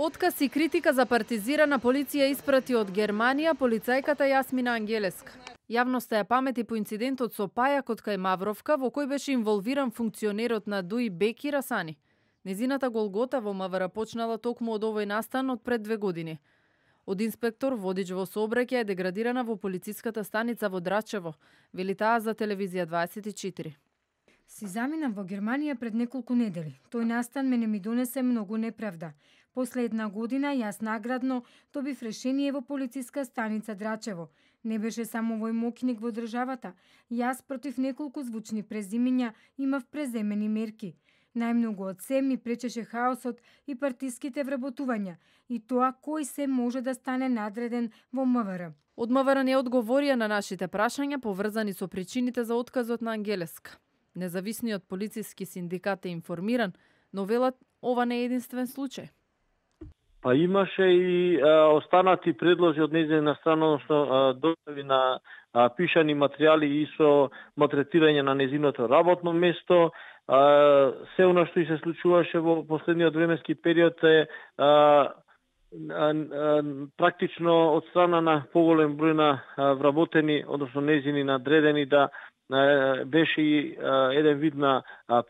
Отказ и критика за партизирана полиција испрати од Германија полицајката Јасмина Ангелеска. Јавноста ја памети по инцидентот со пајакот кај Мавровка, во кој беше инволвиран функционерот на ДУИ Беки Расани. Незината голгота во МВР почнала токму од овој настан од пред две години. Од инспектор, водич во сообраќај е деградирана во полициската станица во Драчево, вели таа за телевизија 24. Си заминав во Германија пред неколку недели. Тој настан мене ми донесе многу неправда. После една година јас наградно добив решение во полициска станица Драчево. Не беше само овој мокник во државата. Јас против неколку звучни презимиња имав преземени мерки. Најмногу од се ми пречеше хаосот и партиските вработувања и тоа кој се може да стане надреден во МВР. Од МВР не одговорија на нашите прашања поврзани со причините за отказот на Ангелеска. Независниот полициски синдикат е информиран, но велат ова не е единствен случај. Па имаше и а, останати предлози од нејзина страна, односно достави на а, пишани материјали и со матретирање на незиното работно место. А, се оно што и се случуваше во последниот временски период е а, практично од страна на поголем број на вработени, односно незини надредени да беше и еден вид на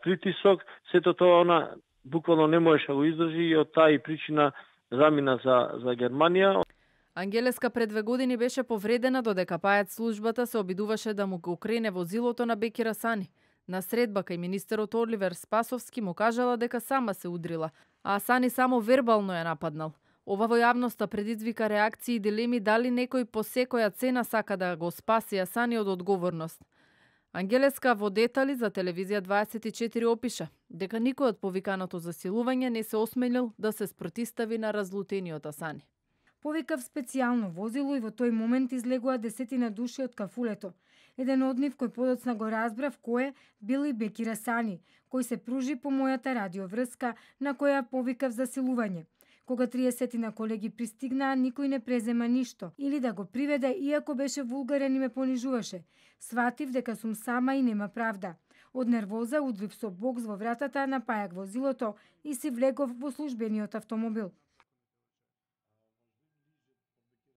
притисок, сето тоа она буквално не можеше да го издржи и од таа и причина замина за, за Германија. Ангелеска пред две години беше повредена додека пајат службата се обидуваше да му го крене возилото на Беки Расани. На средба кај министерот Оливер Спасовски му кажала дека сама се удрила, а Асани само вербално ја нападнал. Ова во јавноста предизвика реакции и дилеми дали некој по секоја цена сака да го спаси Асани од одговорност. Ангелеска во детали за телевизија 24 опиша дека никој од повиканото засилување не се осмелил да се спротистави на разлутениот Асани. Повикав специјално возило и во тој момент излегува десетина души од кафулето. Еден од нив кој подоцна го разбрав кој е бил и Беки кој се пружи по мојата радиоврска на која повикав засилување. Кога 30 на колеги пристигнаа, никој не презема ништо или да го приведе иако беше вулгарен и ме понижуваше. Сватив дека сум сама и нема правда. Од нервоза удрив со бокс во вратата, напајак возилото и си влегов во службениот автомобил.